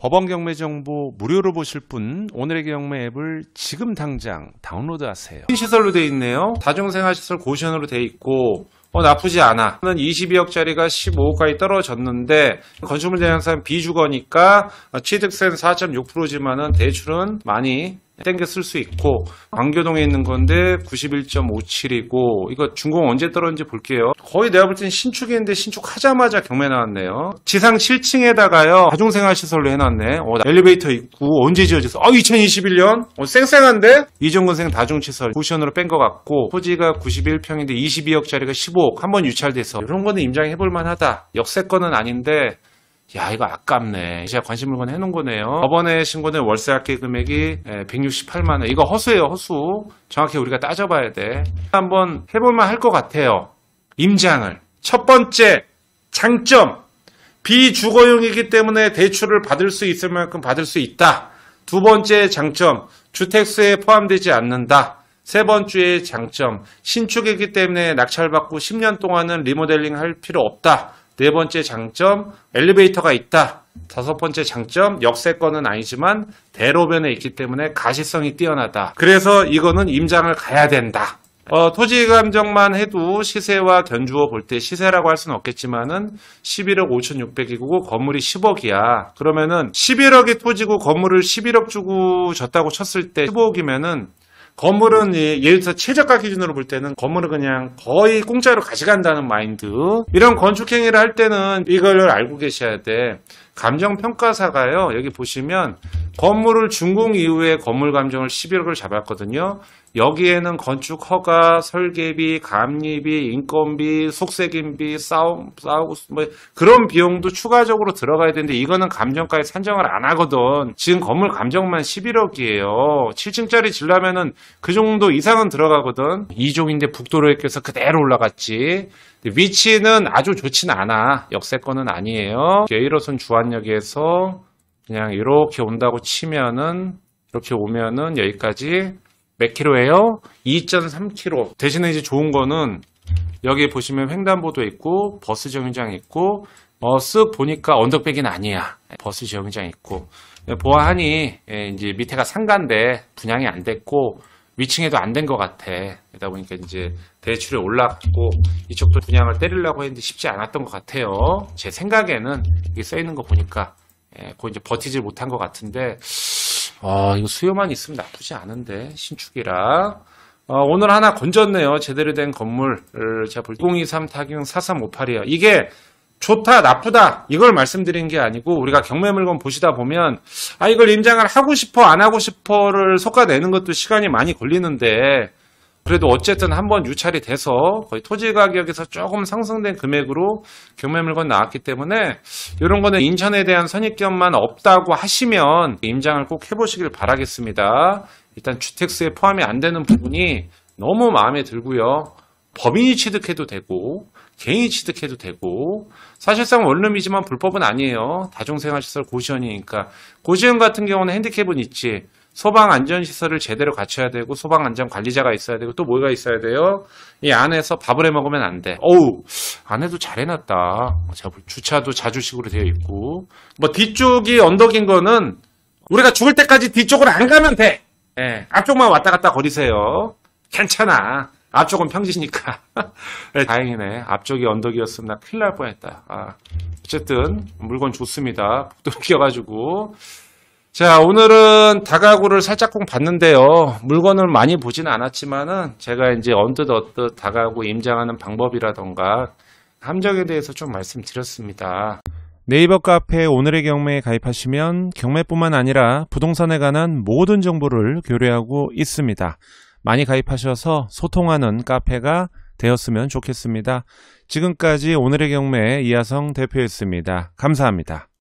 법원 경매 정보 무료로 보실 분 오늘의 경매 앱을 지금 당장 다운로드하세요. 시설로 돼 있네요. 다중생활시설 고시원으로 돼 있고 어, 나쁘지 않아. 는 22억짜리가 15억까지 떨어졌는데 건축물 대상상 비주거니까 취득세는 4.6%지만은 대출은 많이 땡겨 쓸 수 있고 광교동에 있는 건데 91.57이고 이거 준공 언제 떨어졌는지 볼게요. 거의 내가 볼 때는 신축인데 신축하자마자 경매 나왔네요. 지상 7층에다가요 다중생활시설로 해놨네. 어, 엘리베이터 있고 언제 지어졌어? 아 2021년? 어, 쌩쌩한데? 이종근생 다중시설 쿠션으로 뺀 것 같고 토지가 91평인데 22억짜리가 15억 한 번 유찰돼서 이런 거는 임장해볼 만하다. 역세권은 아닌데 야 이거 아깝네. 제가 관심 물건 해놓은 거네요. 저번에 신고된 월세 합계 금액이 168만원. 이거 허수예요 허수. 정확히 우리가 따져봐야 돼. 한번 해볼만 할 것 같아요. 임장을. 첫 번째 장점. 비주거용이기 때문에 대출을 받을 수 있을 만큼 받을 수 있다. 두 번째 장점. 주택수에 포함되지 않는다. 세 번째의 장점. 신축이기 때문에 낙찰받고 10년 동안은 리모델링 할 필요 없다 네 번째 장점 엘리베이터가 있다. 다섯 번째 장점 역세권은 아니지만 대로변에 있기 때문에 가시성이 뛰어나다. 그래서 이거는 임장을 가야 된다. 어, 토지 감정만 해도 시세와 견주어 볼 때 시세라고 할 수는 없겠지만은 11억 5,600이고 건물이 10억이야. 그러면은 11억의 토지고 건물을 11억 주고 졌다고 쳤을 때 15억이면은 건물은 예를 들어서 최저가 기준으로 볼 때는 건물을 그냥 거의 공짜로 가져간다는 마인드. 이런 건축행위를 할 때는 이걸 알고 계셔야 돼. 감정평가사가요. 여기 보시면 건물을 준공 이후에 건물 감정을 11억을 잡았거든요. 여기에는 건축 허가, 설계비, 감리비, 인건비, 속세금비, 싸움, 싸우고 뭐 그런 비용도 추가적으로 들어가야 되는데 이거는 감정가에 산정을 안 하거든. 지금 건물 감정만 11억이에요. 7층짜리 질라면은 그 정도 이상은 들어가거든. 이종인데 북도로에 껴서 그대로 올라갔지. 위치는 아주 좋지는 않아. 역세권은 아니에요. 게1호선 주안역에서 그냥 이렇게 온다고 치면은 이렇게 오면은 여기까지 몇 킬로예요? 2.3킬로. 대신에 이제 좋은 거는 여기 보시면 횡단보도 있고 버스 정류장 있고 어, 쓱 보니까 언덕백이는 아니야. 버스 정류장 있고 보아하니 예, 이제 밑에가 상가인데 분양이 안 됐고 위층에도 안 된 것 같아. 그러다 보니까 이제 대출에 올라갔고 이쪽도 분양을 때리려고 했는데 쉽지 않았던 것 같아요. 제 생각에는 이게 써 있는 거 보니까 예, 그 이제 버티질 못한 것 같은데 아, 이거 수요만 있으면 나쁘지 않은데, 신축이라. 어, 오늘 하나 건졌네요. 제대로 된 건물을 제가 볼 2023 타경 4358이에요. 이게 좋다, 나쁘다, 이걸 말씀드린 게 아니고, 우리가 경매 물건 보시다 보면, 아, 이걸 임장을 하고 싶어, 안 하고 싶어를 솎아내는 것도 시간이 많이 걸리는데, 그래도 어쨌든 한번 유찰이 돼서 거의 토지 가격에서 조금 상승된 금액으로 경매 물건 나왔기 때문에 이런 거는 인천에 대한 선입견만 없다고 하시면 임장을 꼭 해보시길 바라겠습니다. 일단 주택수에 포함이 안 되는 부분이 너무 마음에 들고요. 법인이 취득해도 되고 개인이 취득해도 되고 사실상 원룸이지만 불법은 아니에요. 다중생활시설 고시원이니까 고시원 같은 경우는 핸디캡은 있지. 소방 안전 시설을 제대로 갖춰야 되고 소방 안전 관리자가 있어야 되고 또 뭐가 있어야 돼요? 이 안에서 밥을 해 먹으면 안 돼. 어우 안에도 잘 해놨다. 주차도 자주식으로 되어 있고 뭐 뒤쪽이 언덕인 거는 우리가 죽을 때까지 뒤쪽으로 안 가면 돼. 예, 앞쪽만 왔다 갔다 거리세요. 괜찮아. 앞쪽은 평지니까. 네, 다행이네. 앞쪽이 언덕이었으면 나 큰일 날 뻔했다. 아, 어쨌든 물건 좋습니다. 복도 끼어가지고 자, 오늘은 다가구를 살짝쿵 봤는데요. 물건을 많이 보지는 않았지만은 제가 이제 언뜻 언뜻 다가구 임장하는 방법이라던가 함정에 대해서 좀 말씀드렸습니다. 네이버 카페 오늘의 경매에 가입하시면 경매뿐만 아니라 부동산에 관한 모든 정보를 교류하고 있습니다. 많이 가입하셔서 소통하는 카페가 되었으면 좋겠습니다. 지금까지 오늘의 경매 이하성 대표였습니다. 감사합니다.